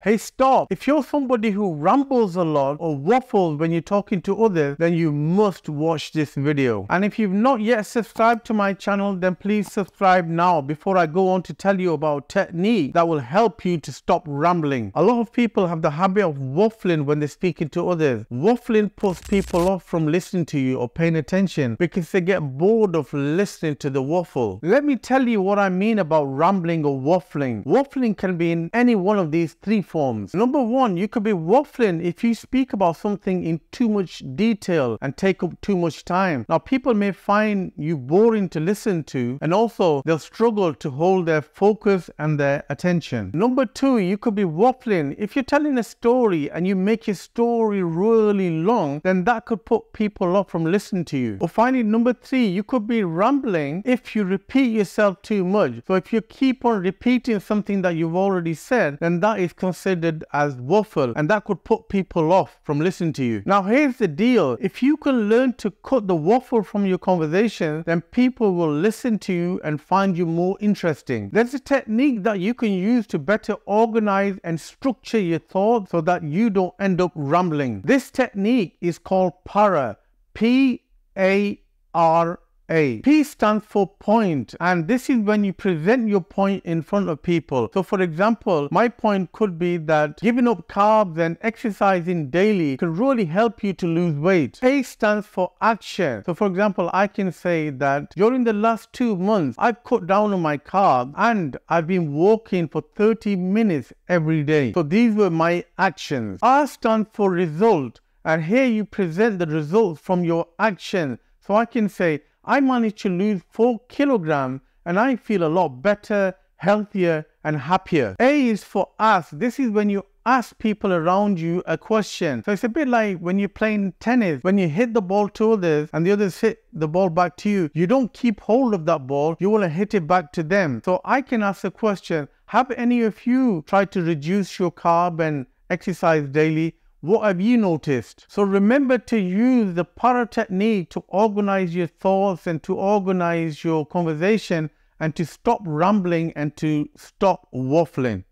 Hey, stop. If you're somebody who rambles a lot or waffles when you're talking to others, then you must watch this video. And if you've not yet subscribed to my channel, then please subscribe now before I go on to tell you about technique that will help you to stop rambling. A lot of people have the habit of waffling when they're speaking to others. Waffling puts people off from listening to you or paying attention because they get bored of listening to the waffle. Let me tell you what I mean about rambling or waffling. Waffling can be in any one of these three forms. Number one, you could be waffling if you speak about something in too much detail and take up too much time. Now, people may find you boring to listen to, and also they'll struggle to hold their focus and their attention. Number two, you could be waffling. If you're telling a story and you make your story really long, then that could put people off from listening to you. Or finally, number three, you could be rambling if you repeat yourself too much. So if you keep on repeating something that you've already said, then that is considered considered as waffle and that could put people off from listening to you. Now here's the deal. If you can learn to cut the waffle from your conversation, then people will listen to you and find you more interesting. There's a technique that you can use to better organize and structure your thoughts so that you don't end up rambling. This technique is called PARA. P A R a. P stands for point and this is when you present your point in front of people. So for example, my point could be that giving up carbs and exercising daily can really help you to lose weight. A stands for action. So for example, I can say that during the last two months, I've cut down on my carbs and I've been walking for 30 minutes every day. So these were my actions. R stands for result and here you present the results from your action. So I can say, I managed to lose 4 kilograms and I feel a lot better, healthier and happier. A is for ask. This is when you ask people around you a question. So it's a bit like when you're playing tennis, when you hit the ball to others and the others hit the ball back to you, you don't keep hold of that ball, you want to hit it back to them. So I can ask a question, have any of you tried to reduce your carb and exercise daily? What have you noticed? So remember to use the para technique to organize your thoughts and to organize your conversation and to stop rambling and to stop waffling.